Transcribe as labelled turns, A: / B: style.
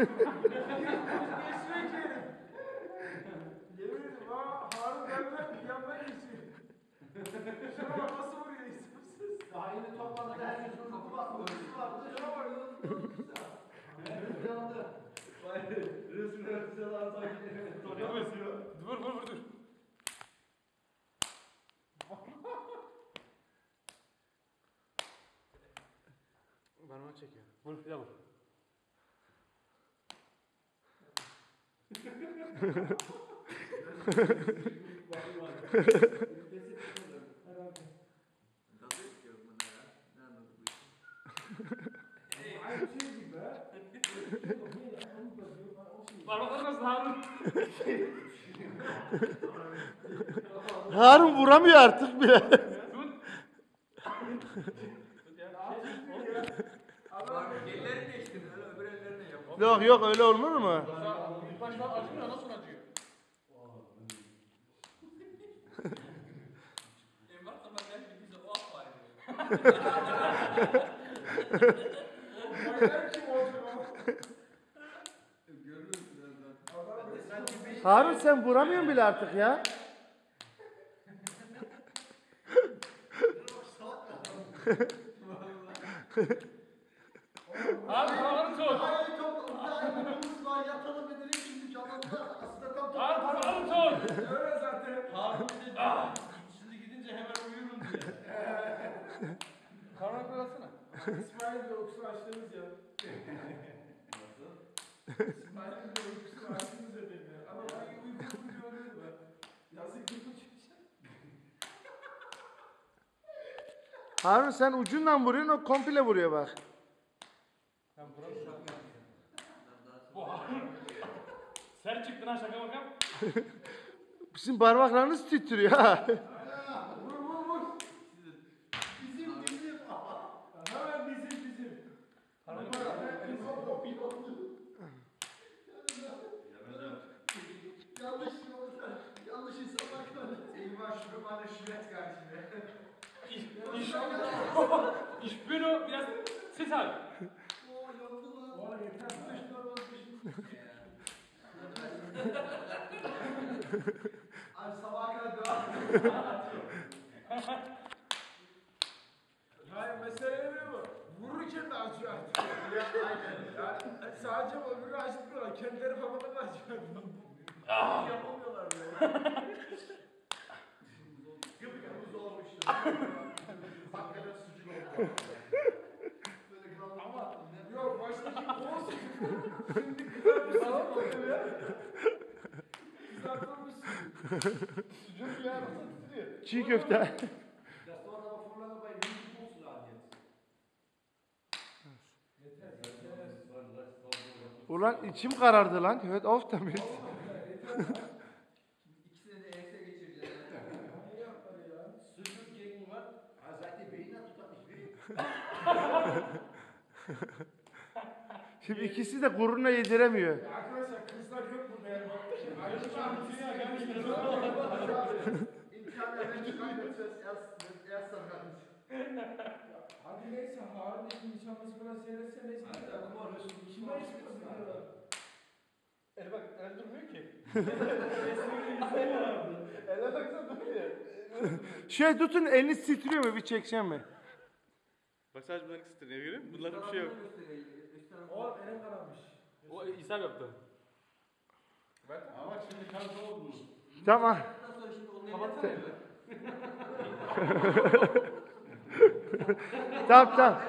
A: Daha yeni toplantıda her gün kapı bakmıyor. Vardı.
B: Şuna var. Yandı. Vay resmen ötüseler sanki. Tonya
A: basıyor. Dur dur
C: dur dur. Parmağı çekiyor.
A: Vur
B: bir daha vur. Öyle öbür ellerine yap.
C: yok yok öyle olur mu?
A: Başta acımıyor nasıl acıyor?
B: Emrah da ben bize o at var.
C: Harun sen vuramıyorsun bile artık ya.
A: Harun
D: İsmail de uykusunu açtınız ya. İsmail de uykusunu açtınız ya dedim ya. Ama ben uykusunu görüyorum ben. Yazık bir bu çocuk.
C: Harun sen ucundan vuruyorsun o komple vuruyor bak.
A: Ben vuramıyorum. Bu Harun. Sen çıktın ha şaka bakalım.
C: Sizin parmaklarınız titriyor ha.
A: Al.
B: Oo yandı lan.
D: Oğlum yeter. Olmuş.
B: Abi sabaha kadar devam
D: Hayır mesele ne bu? Vururken de acıyor artık. Yani sadece öbürü acıtmıyorlar. Kendileri falan da acıyor.
B: yapamıyorlar böyle. Gıpgırmızı olmuştu. Hakikaten sucuk oldu. Böyle kaldı.
D: Ama yok baştaki boz. Falan oluyor ya. Kızartılmış sucuk ya. Nasıl titriyor?
C: Çiğ köfte.
B: Ya sonra da fırlana bay yüzü olsun.
C: Ulan içim karardı lan. Evet of bir.
B: İkisini de ES'e geçireceğiz. Sucuk gengi var. Ha zaten beyin tutarmış beyin.
C: Şimdi ikisi de gururuna yediremiyor.
D: Arkadaşlar kızlar yok burada yani. Hadi neyse Harun için nişanlısı falan seyretse neyse. Kime istiyorsun ya?
A: El bak el durmuyor ki.
D: Ele baksana.
C: Şey tutun eliniz titriyor mu bir çekeceğim mi?
A: Bak sadece bunların ikisi titriyor görüyor musun? Bunlarda bir şey yok.
D: Oğlum elim kanamış.
A: O İsa yaptı.
D: Ama şimdi kan oldu.
C: Tamam.
A: Kapatsana.
C: Tamam tamam.